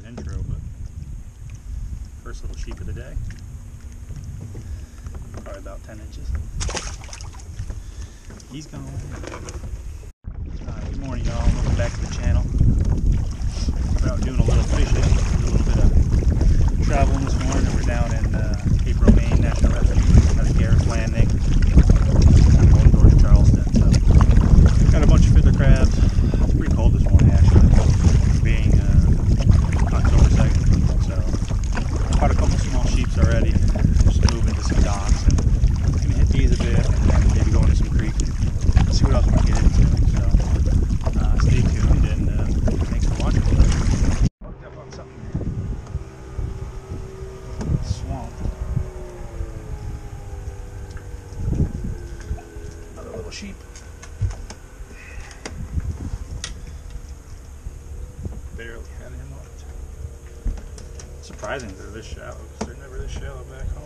on intro, but first little sheep of the day. Probably about 10 inches. He's gone. Uh, good morning, y'all. Welcome back to the channel. We're out doing a little fishing cheap. Barely had him on. Surprising they're this shallow, because they're never this shallow back home.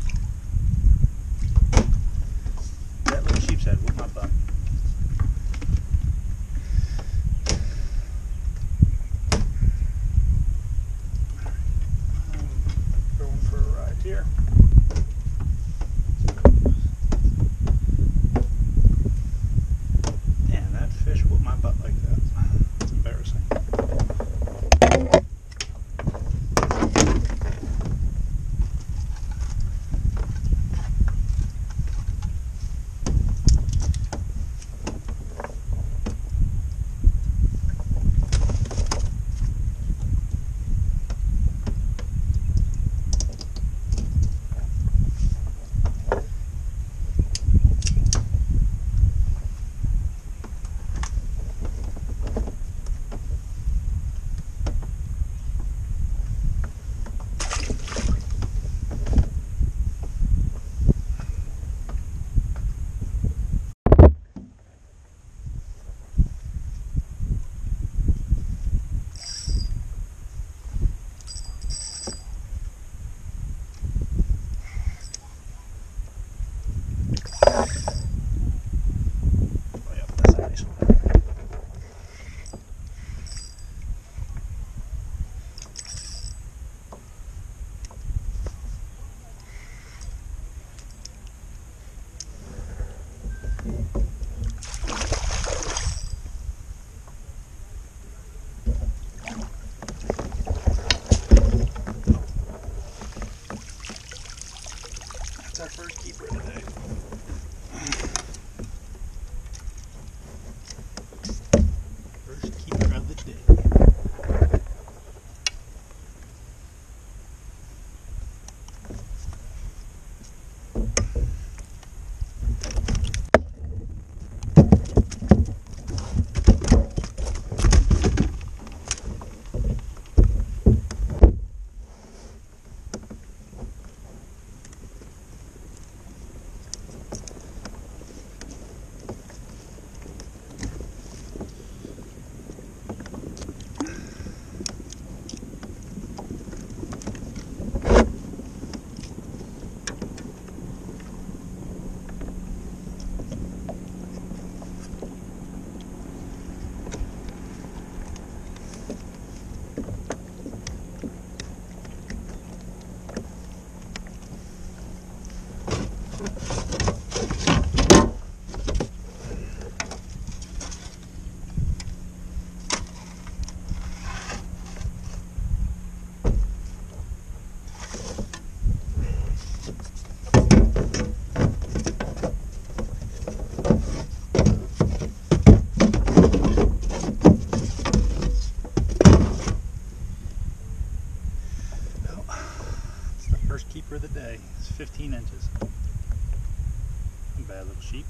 Bad little sheep.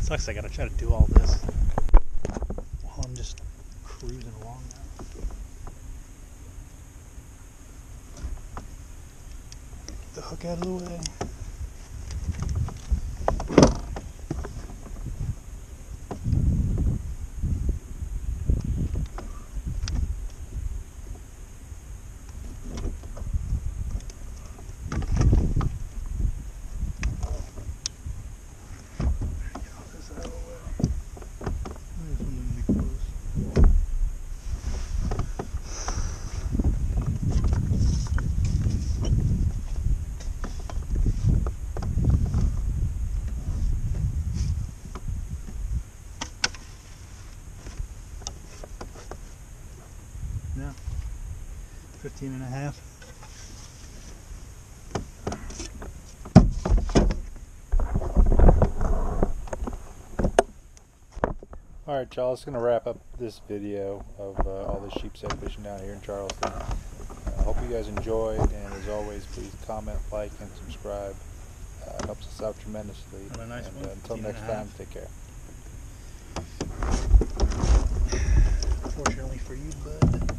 Sucks I gotta try to do all this Get the hook out of the way. Get all this out of the way. This one will be close. No. 15 and a half. Alright, y'all, it's going to wrap up this video of uh, all the sheepshead fishing down here in Charleston. I hope you guys enjoyed, and as always, please comment, like, and subscribe. Uh, it helps us out tremendously. Nice and one, uh, until 15 and next time, take care. Fortunately for you, bud.